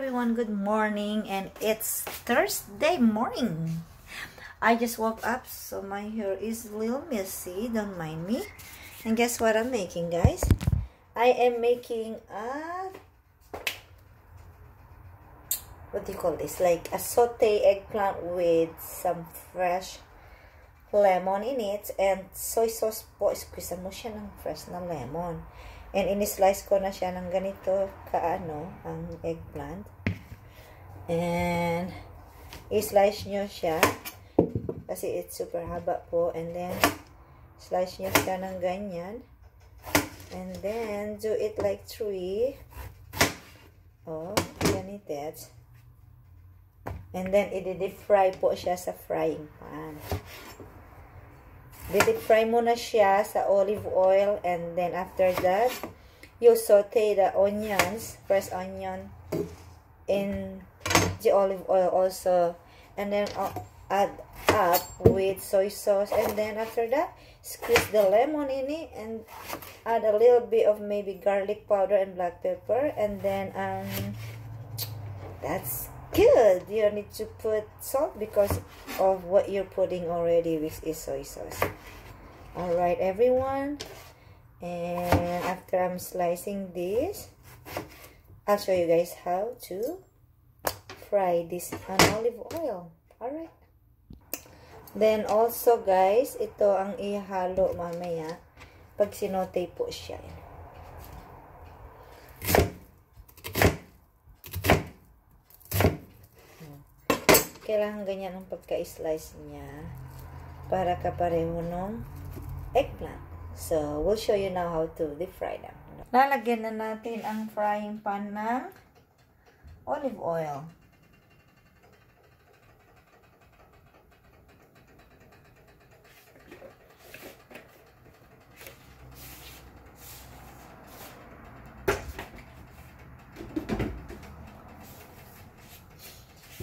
everyone good morning and it's thursday morning. I just woke up so my hair is a little messy don't mind me. And guess what i'm making guys? I am making a what do you call this? Like a saute eggplant with some fresh lemon in it and soy sauce. Po squeeze mo siya fresh na lemon And in-slice ko na siya ng ganito kaano ang eggplant. And i-slice nyo siya kasi it's super haba po. And then slice nyo siya ng ganyan. And then do it like three. Oh, ganito. And then i-deep fry po siya sa frying pan. Deep fry muna siya sa olive oil and then after that, you saute the onions, fresh onion in the olive oil also. And then uh, add up with soy sauce and then after that, squeeze the lemon in it and add a little bit of maybe garlic powder and black pepper and then um that's good. You need to put salt because of what you're putting already which is soy sauce. All right everyone. And after i'm slicing this i'll show you guys how to fry this on olive oil. All right. Then also guys ito ang ihalo mamaya pag sinote po siya kailangan ganyan ang pagka-slice niya para kapareho nung eggplant. So, we'll show you now how to deep fry them. Lalagyan na natin ang frying pan ng olive oil.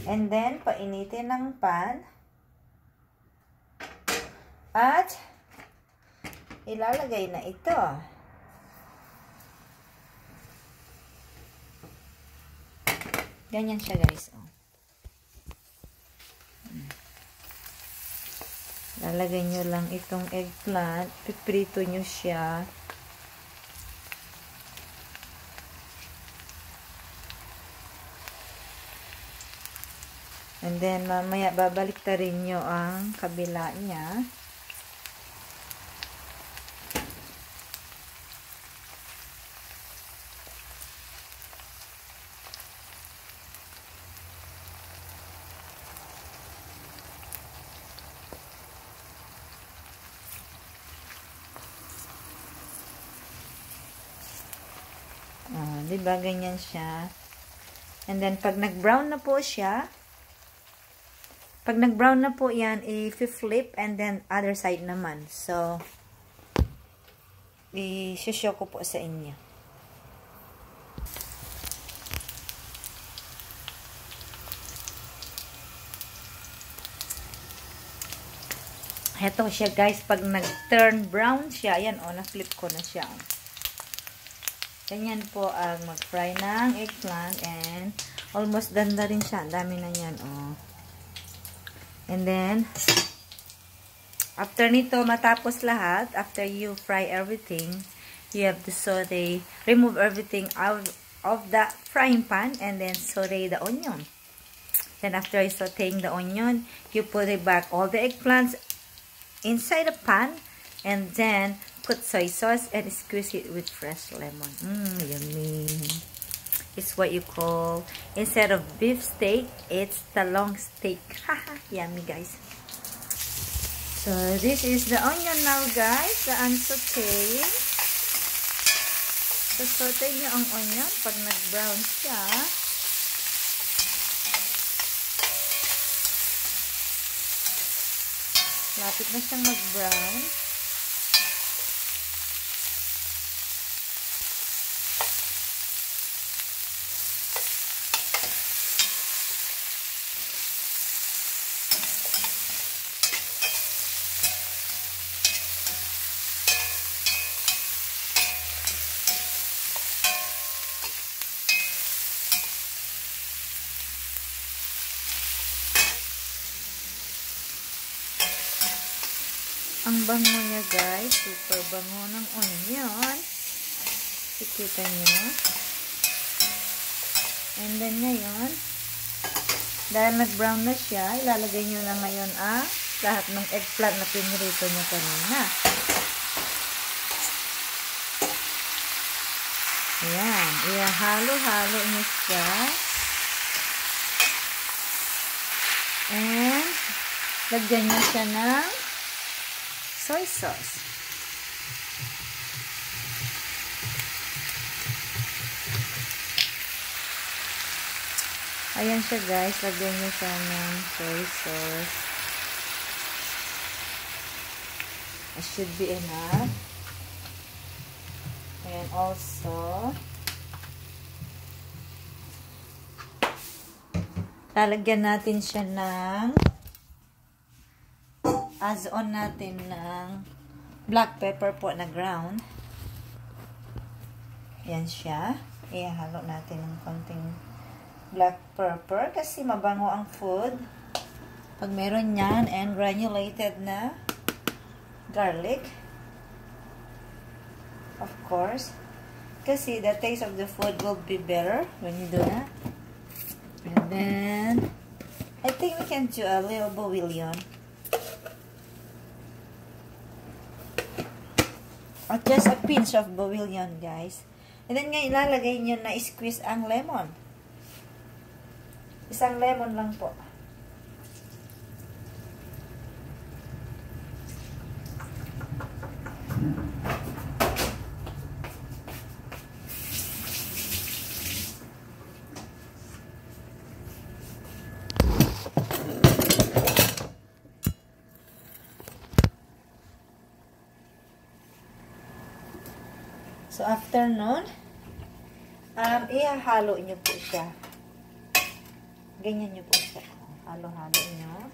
And then, painitin ng pan. At, ilalagay na ito. Ganyan siya, guys. Oh. Lalagay nyo lang itong eggplant. Piprito nyo siya. And then, mamaya babalik ta rin nyo ang kabila niya. Oh, di ba ganyan siya? And then, pag nag-brown na po siya, pag nag-brown na po yan, i-flip and then other side naman. So, i-show ko po sa inyo. Heto siya guys, pag nag-turn brown siya, ayan o, oh, na-flip ko na siya. Ganyan po ang mag-fry ng eggplant and almost done na rin siya. Ang dami na yan, oh. And then, after nito, matapos lahat, after you fry everything, you have to saute, remove everything out of the frying pan and then saute the onion. Then after sauteing the onion, you put it back all the eggplants inside the pan and then put soy sauce and squeeze it with fresh lemon. Mmm, yummy. It's what you call, instead of beef steak, it's the long steak. Yummy guys. So, this is the onion now guys, the I'm sauteing. So, saute nyo ang onion pag nag-brown siya. Lapit na siyang mag-brown. Ang bango niya guys. Super bango ng onion. Kikita niyo. And then ngayon, dahil nag-brown na siya, ilalagay niyo na ngayon ang lahat ng eggplant na pinirito niyo kanina. Ayan. Ihalo-halo niyo siya. And, lagyan niyo siya ng soy sauce. Ayan siya guys. Lagyan niyo siya ng soy sauce. It should be enough. And also, lalagyan natin siya ng as on natin ng black pepper po na ground. Yan siya. Ihalo natin ng konting black pepper kasi mabango ang food. Pag meron yan and granulated na garlic. Of course. Kasi the taste of the food will be better when you do that. And then, I think we can do a little bouillon. Or just a pinch of bouillon, guys. And then ngayon, ilalagay nyo na squeeze ang lemon. Isang lemon lang po. So, after nun, um, ihahalo nyo po siya. Ganyan nyo po siya. Halo-halo nyo.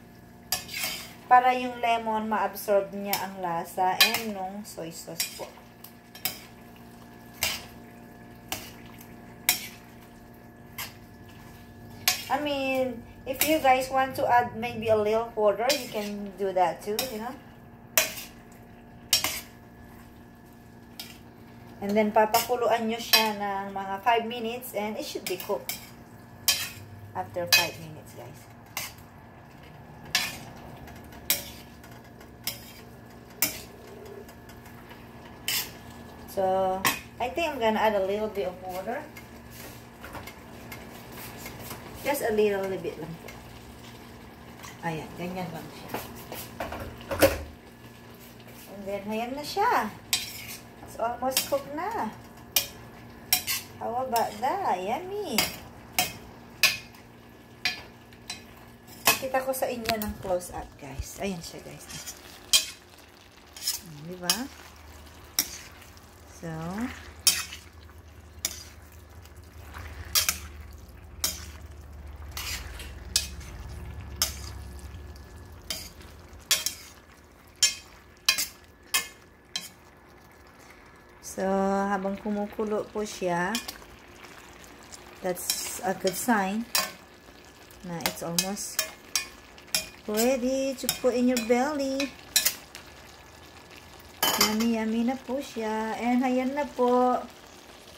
Para yung lemon ma-absorb niya ang lasa and nung soy sauce po. I mean, if you guys want to add maybe a little water, you can do that too, you know. And then, papakuluan nyo siya ng mga 5 minutes and it should be cooked after 5 minutes, guys. So, I think I'm gonna add a little bit of water. Just a little, bit lang po. Ayan, ganyan lang siya. And then, ayan na siya. It's almost cooked na. How about that? Yummy. Kita ko sa inyo ng close up, guys. Ayan siya, guys. Diba? So, So, habang kumukulo po siya, that's a good sign na it's almost ready to put in your belly. Yummy, yummy na po siya. And ayan na po.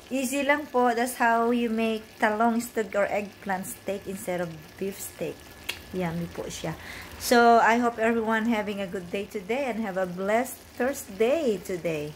Easy lang po. That's how you make talong steak or eggplant steak instead of beef steak. Yummy po siya. So, I hope everyone having a good day today and have a blessed Thursday today.